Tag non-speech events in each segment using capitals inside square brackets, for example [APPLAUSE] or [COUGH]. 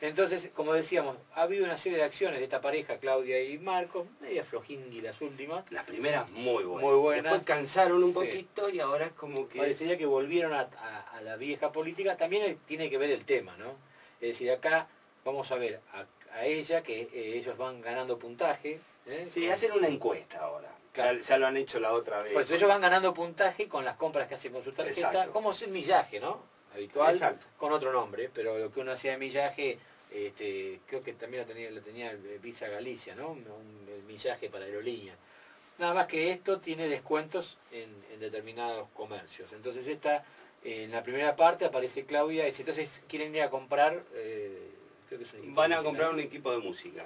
Entonces, como decíamos, ha habido una serie de acciones de esta pareja, Claudia y Marcos, media flojingui las últimas. Las primeras muy buenas. Muy buenas. Después cansaron un Sí. poquito y ahora es como que... Parecería que volvieron a, a- a la vieja política. También tiene que ver el tema, ¿no? Es decir, acá vamos a ver a, a ella que eh, ellos van ganando puntaje. ¿eh? Sí, Con- hacen una encuesta ahora. Claro. Ya, ya lo han hecho la otra vez. Por eso ellos van ganando puntaje con las compras que hacen con su tarjeta, Exacto. como es el millaje, ¿no? Habitual, Exacto. con otro nombre, pero lo que uno hacía de millaje, este, creo que también lo tenía, lo tenía Visa Galicia, ¿no? Un- el millaje para aerolínea. Nada más que esto tiene descuentos en, en determinados comercios. Entonces esta, en la primera parte aparece Claudia, y dice, entonces quieren ir a comprar, eh, creo que es un equipo Van a comprar un equipo de música.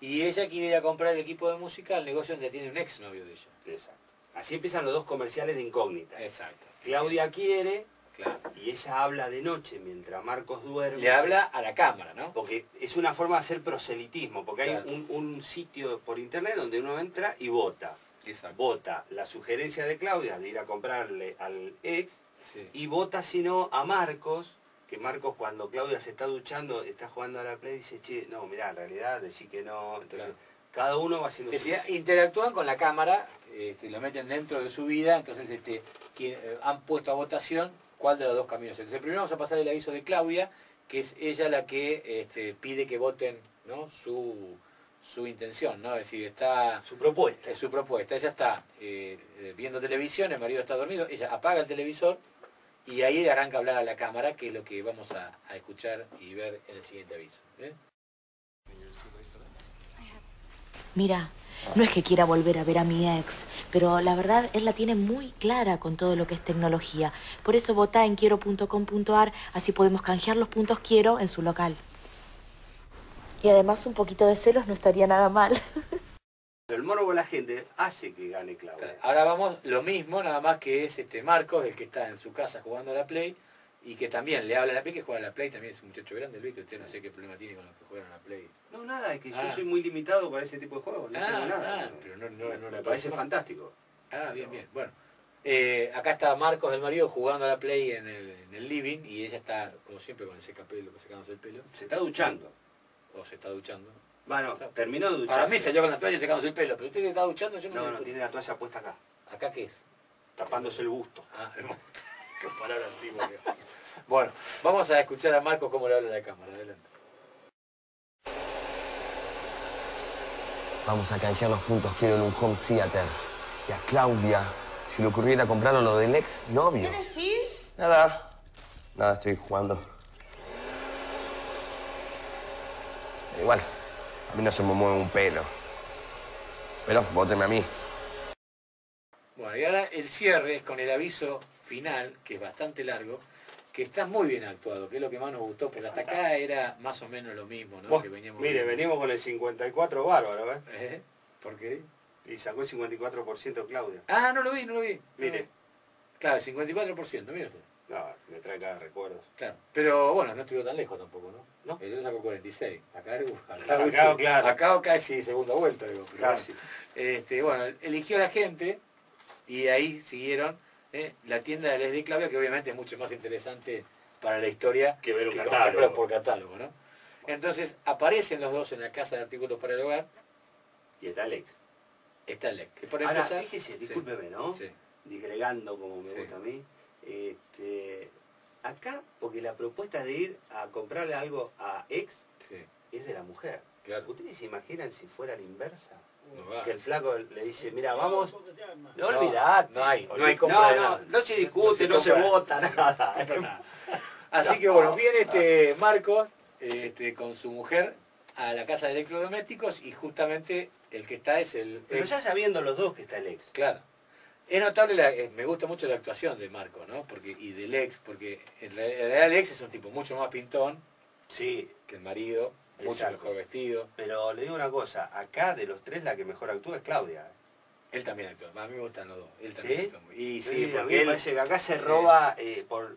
Y ella quiere ir a comprar el equipo de música al negocio donde tiene un ex novio de ella. Exacto. Así empiezan los dos comerciales de incógnita. Exacto. Claudia quiere Claro. y ella habla de noche mientras Marcos duerme. Le habla a la cámara, ¿no? Porque es una forma de hacer proselitismo, porque Claro. hay un, un sitio por internet donde uno entra y vota. Exacto. Vota la sugerencia de Claudia de ir a comprarle al ex Sí. y vota si no a Marcos, que Marcos cuando Claudia se está duchando, está jugando a la play, dice, che, no, mirá, en realidad decir que no. Entonces, Claro. cada uno va haciendo Es su- interactúan con la cámara, este, lo meten dentro de su vida, entonces este, eh, han puesto a votación cuál de los dos caminos. Entonces, primero vamos a pasar el aviso de Claudia, que es ella la que este, pide que voten ¿no? su, su intención, ¿no? Es decir, está su propuesta. es su propuesta. Ella está eh, eh, viendo televisión, el marido está dormido, ella apaga el televisor y ahí arranca a hablar a la cámara, que es lo que vamos a, a escuchar y ver en el siguiente aviso. ¿eh? Mira, no es que quiera volver a ver a mi ex, pero la verdad él la tiene muy clara con todo lo que es tecnología. Por eso vota en quiero.com.ar, así podemos canjear los puntos quiero en su local. Y además un poquito de celos no estaría nada mal. Pero [LAUGHS] el morbo de la gente hace que gane Claudia. Ahora vamos, lo mismo, nada más que es este Marcos, el que está en su casa jugando a la Play, y que también le habla a la Play, que juega a la Play, también es un muchacho grande, el que usted no sé qué problema tiene con los que juegan a la Play. No, nada, es que Ah. yo soy muy limitado para ese tipo de juegos, no Ah, tengo nada. ah, pero no- no- me, no me parece fantástico. Ah, bien, bien. Bueno, eh, acá está Marcos, el marido, jugando a la Play en el, en el living, y ella está, como siempre, con ese capelo, sacándose el pelo, Se está duchando. o se está duchando. Bueno, Está. terminó de ducharse. Para mí salió con la toalla y sacándose el pelo, pero usted que está duchando, yo no, No, me no, tiene la toalla puesta acá. ¿Acá qué es? tapándose el busto. Ah, qué palabra antigua. que- Bueno, vamos a escuchar a Marcos cómo le habla la cámara. Adelante. Vamos a canjear los puntos quiero en un home theater. Y a Claudia, si le ocurriera comprar lo del ex novio. ¿Qué decís? Nada. Nada, estoy jugando. Igual, a mí no se me mueve un pelo. Pero vóteme a mí. Bueno, y ahora el cierre es con el aviso final, que es bastante largo, que está muy bien actuado, que es lo que más nos gustó, porque hasta acá era más o menos lo mismo, ¿no? Vos, que veníamos mire, venimos con el 54 bárbaro, ¿eh? ¿Eh? ¿Por qué? Y sacó el 54% Claudia. Ah, no lo vi, no lo vi. Mire. Claro, el 54%, mire usted. No, me trae cada recuerdos. Claro. Pero bueno, no estuvo tan lejos tampoco, ¿no? No. Él sacó 46. Acá, Acá, acá, claro. Acá casi segunda vuelta, digo. pero Casi. bueno. Este, bueno, eligió la gente y ahí siguieron eh, la tienda de Les de Claudia, que obviamente es mucho más interesante para la historia Que ver un comprarlo catálogo. por catálogo, ¿no? Entonces aparecen los dos en la casa de artículos para el hogar. Y está Alex. Está que por Ahora, empezar- fíjese, Sí, discúlpeme, ¿no? sí. Digregando como me Sí. gusta a mí. Este, acá, porque la propuesta de ir a comprarle algo a ex es de la mujer. claro. ¿Ustedes se imaginan si fuera la inversa? Que el flaco le dice, mira, vamos, no No, olvidate. no hay- no hay compra no, no, se discute, No no se vota, [LAUGHS] nada. Así que bueno, viene este Marcos este, con su mujer a la casa de electrodomésticos y justamente el que está es el... Pero ex- ya sabiendo los dos que está el ex. Claro. Es notable, la- eh, me gusta mucho la actuación de Marco, ¿no? Porque, y del ex, porque en realidad el ex es un tipo mucho más pintón Sí, que el marido, mucho Exacto. mejor vestido. pero le digo una cosa, acá de los tres la que mejor actúa es Claudia. Él también actúa, a mí me gustan los dos. Él también ¿Sí? actúa Y Sí, sí, a mí porque me él- parece que acá se sí. roba eh, por...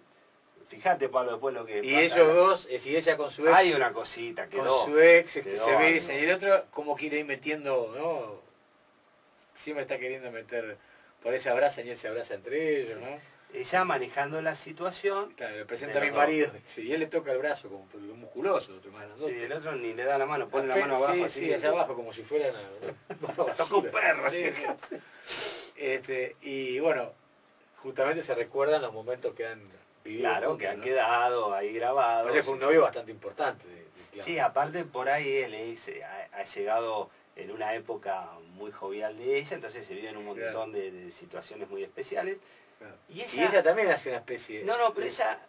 Fíjate, Pablo, después lo que Y pasa ellos dos, es decir, ella con su ex, Hay una cosita, con quedó. su ex, este, quedó se besan, y el otro como quiere ir metiendo, ¿no? Siempre está queriendo meter, por ahí se abrazan y él se abraza entre ellos, ¿no? Ella manejando la situación, Claro, le presenta a mi marido. Sí, y él le toca el brazo como porque es musculoso, el otro más sí, el otro ni le da la mano, pone la mano abajo Sí, así. sí, allá abajo, como si fuera una, [LAUGHS] Toca un perro, Sí, así. sí. Este, y bueno, justamente se recuerdan los momentos que han vivido. Claro, juntos, que han ¿no? quedado ahí grabados. Sea, fue un novio bastante importante. de- de. Sí, aparte por ahí eh, ha, ha llegado en una época muy jovial de ella, entonces se viven un montón Claro. de, de situaciones muy especiales. Y Y ella- también hace una especie No, no, pero de- ella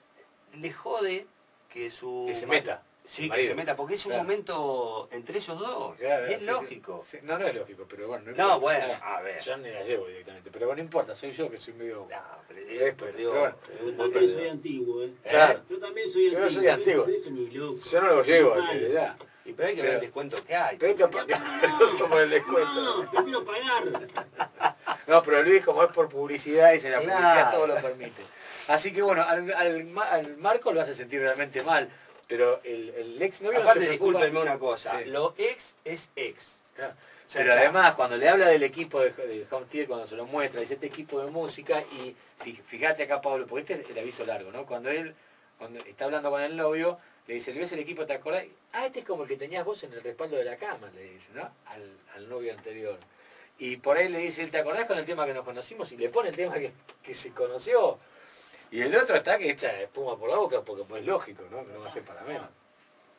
le jode que su... Que se meta, Sí, que se meta, porque es un Claro. momento entre ellos dos. Claro, y es sí, lógico. sí. No, no es lógico, pero bueno. No, importa. bueno, Ah, a ver. Yo ni la llevo directamente, pero bueno, no importa, soy yo que soy medio... No, perdió. bueno. Yo también soy antiguo, ¿eh? Claro. Yo también soy Yo no antiguo. soy antiguo. Yo no lo llevo. Y pero hay que ver el descuento que hay. Pero hay que pagar por el descuento. No, prefiero pagar. No, pero Luis, como es por publicidad, se la publicidad todo lo permite. Así que bueno, al, al, al Marco lo hace sentir realmente mal, pero el, el ex novio Aparte, no se preocupa. discúlpenme una cosa, Sí. lo ex es ex. Claro. sea, Pero está- además, cuando le habla del equipo de, de Home Theater, cuando se lo muestra, dice este equipo de música, y fíjate acá, Pablo, porque este es el aviso largo, ¿no? Cuando él cuando está hablando con el novio, le dice, ¿le ves el equipo, te acordás? Ah, este es como el que tenías vos en el respaldo de la cama, le dice, ¿no? Al, al novio anterior. Y por ahí le dice, ¿te acordás con el tema que nos conocimos? Y le pone el tema que, que se conoció. Y el otro está que echa espuma por la boca, porque es lógico, ¿no? Que no va a ser para menos.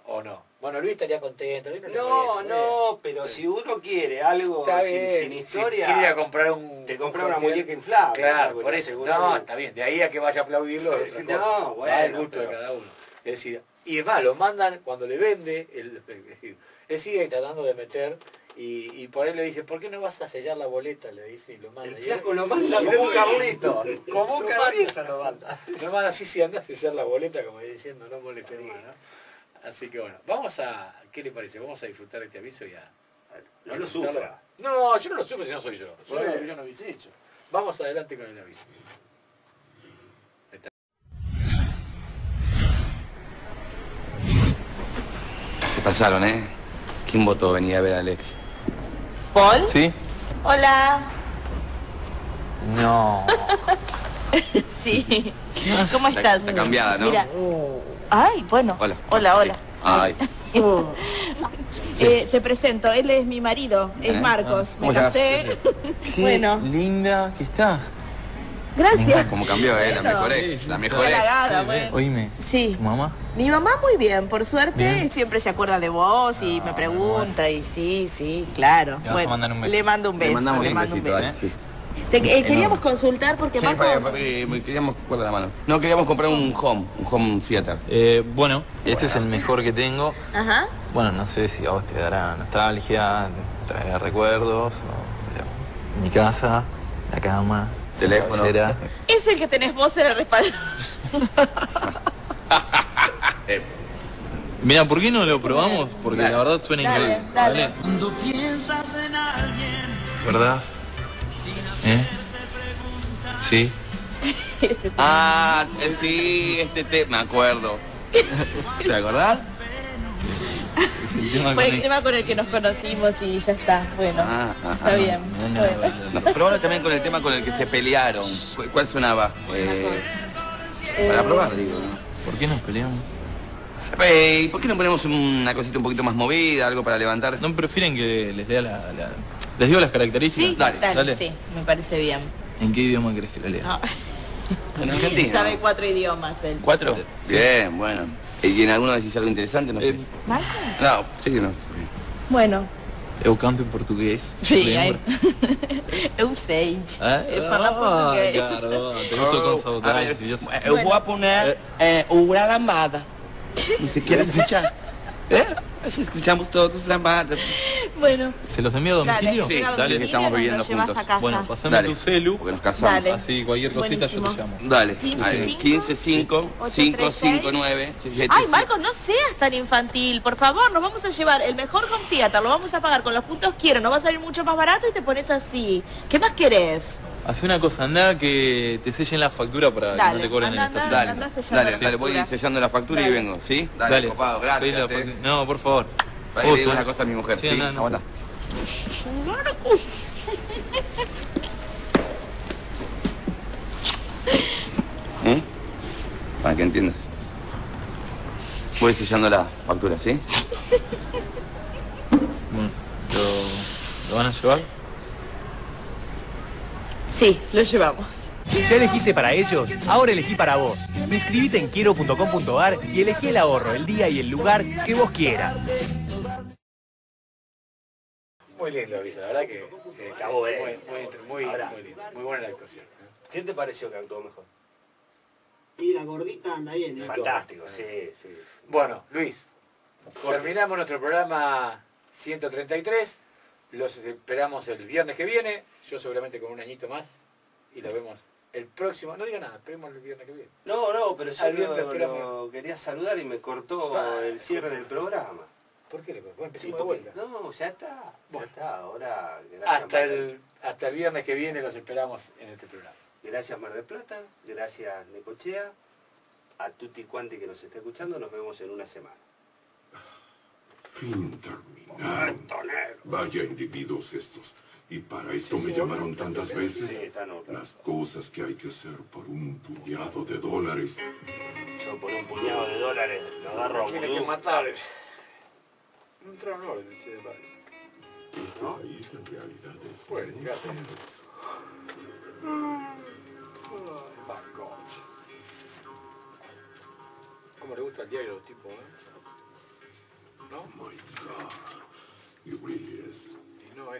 ¿O no? Bueno, Luis estaría contento. Luis No, no, pero si uno quiere algo sin, sin Si historia, quiere comprar un... te compra una muñeca inflable. Claro, por eso. No, está bien. De ahí a que vaya a aplaudirlo es otra [LAUGHS] No, bueno, Va al gusto de cada uno. Es decir, y es más, lo mandan cuando le vende, el, es decir, él sigue tratando de meter y, y por ahí le dice, ¿por qué no vas a sellar la boleta? Le dice y lo manda. El flaco lo manda como un carrito. Como un Lo carrito lo manda. Lo manda así, sí, anda a sellar la boleta, como diciendo, no moleste más, ¿no? Así que bueno, vamos a, ¿qué le parece? Vamos a disfrutar este aviso y a... No lo sufra. No, yo no lo sufro si no soy yo. Soy Bueno. yo no hubiese hecho. Vamos adelante con el aviso. Se pasaron, ¿eh? ¿Quién votó venir a ver a Alex? ¿Paul? ¿Sí? Hola. No. [LAUGHS] Sí. ¿Cómo Está- estás? está cambiada, ¿no? Mira. Ay, bueno. Hola. Hola, hola. Ay. [LAUGHS] Eh, te presento, él es mi marido, es ¿Eh? Marcos. ¿Cómo Me casé. Qué [LAUGHS] bueno, linda que está. Gracias. Como cambió, ¿eh? La Bueno. mejor ex. La mejor Estoy ex. halagada, bueno. Oíme, Sí. ¿tu mamá? Mi mamá muy bien, por suerte, Bien. siempre se acuerda de vos y Ah, me pregunta y sí, sí, claro. Le vas a mandar un beso. Le mando un beso. Le mandamos le un mando besito, beso. ¿eh? Sí. Te- eh, queríamos consultar porque Sí, Marcos... pa- pa- eh, queríamos, guarda la mano. No, queríamos comprar un home, un home theater. Eh, bueno, este es el mejor que tengo. Ajá. Bueno, no sé si a vos te dará nostalgia, te traerá recuerdos. o- mi casa, la cama, Teléfono. Es el que tenés vos en el respaldo. [LAUGHS] Eh, Mira, ¿por qué no lo probamos? Porque Dale. la verdad suena Dale, increíble. dale. Cuando piensas en alguien, ¿Verdad? ¿Eh? Sí. ah, eh, sí, este tema, me acuerdo. [LAUGHS] ¿Te acordás? Es el tema Fue con el tema con el que nos conocimos y ya está. Bueno, Ah, ah, está ah. bien. No, no, Bueno. no, No, probalo también con el tema con el que se pelearon. ¿Cu- ¿Cuál sonaba? Eh, Eh, para probar, digo. ¿no? ¿Por qué nos peleamos? Eh, ¿y ¿Por qué no ponemos una cosita un poquito más movida, algo para levantar? ¿No prefieren que les lea la, la- Les digo las características? Sí, Dale, dale, sí, me parece bien. ¿En qué idioma crees que la lea? Ah, En Argentina. [LAUGHS] Sabe cuatro idiomas él. ¿Cuatro? Bien, bueno. ¿Y en alguno decís algo interesante? No sé. Eh, sí, no. Bueno, Eu canto em português. aí... Eu sei. Ah, É português. eu tô com saudade. vou a poner eh, una lambada. Ni siquiera escuchar. ¿Eh? Así escuchamos todos lambadas. Bueno, ¿Se los envío a dale, domicilio? Sí, llega a dale, estamos viviendo juntos. Bueno, pasame Dale, tu celu. Porque nos casamos. Dale. Así cualquier cosita yo te llamo. Dale. 15, A ver, 15 5 559 Ay, Marcos, no seas tan infantil, por favor, nos vamos a llevar el mejor home theater, lo vamos a pagar con los puntos quiero, nos va a salir mucho más barato y te pones así. ¿Qué más querés? Haz una cosa, anda que te sellen la factura para que Dale, no te cobren en anda. Dale, Andá sellando dale, la dale, voy sellando la factura y Dale. vengo, ¿sí? Dale, copado, gracias. eh. No, por favor. Ahí le digo Justo, una ¿eh? cosa a mi mujer, ¿sí? no, no. Aguanta. para que entiendas. Voy sellando la factura, ¿sí? Bueno, ¿lo, ¿lo van a llevar? Sí, lo llevamos. ¿Ya elegiste para ellos? Ahora elegí para vos. Inscribite en quiero.com.ar y elegí el ahorro, el día y el lugar que vos quieras. Muy lindo, la verdad que eh, Está muy, muy, muy, Ahora. muy lindo. Muy buena la actuación. ¿Quién te pareció que actuó mejor? Y la gordita anda bien, ¿eh? Fantástico, sí, sí. Bueno, Luis, terminamos nuestro programa 133. Los esperamos el viernes que viene. Yo seguramente con un añito más. Y lo vemos el próximo. No diga nada, esperemos el viernes que viene. No, no, pero yo lo, quería saludar y me cortó Ah, el cierre del programa. ¿Por qué le Bueno, Sí, empecemos de porque- vuelta. no, ya está, ya Bueno. está. Ahora, gracias, Hasta el, hasta el viernes que viene los esperamos en este programa. gracias Mar del Plata, gracias Necochea, a tutti quanti que nos está escuchando, nos vemos en una semana. Fin terminado. Vaya individuos estos. Y para esto me llamaron tantas Sí, veces. Las cosas que hay que hacer por un puñado de dólares. Yo por un puñado de dólares lo agarro a Tiene que matar. ¿Sabes? No entraron en orden, che, vale. Este país en realidad es... Puede, un fíjate. paraíso. My God. ¿Cómo le gusta el diario a los tipos, eh? ¿No? My God. It really is. Y no es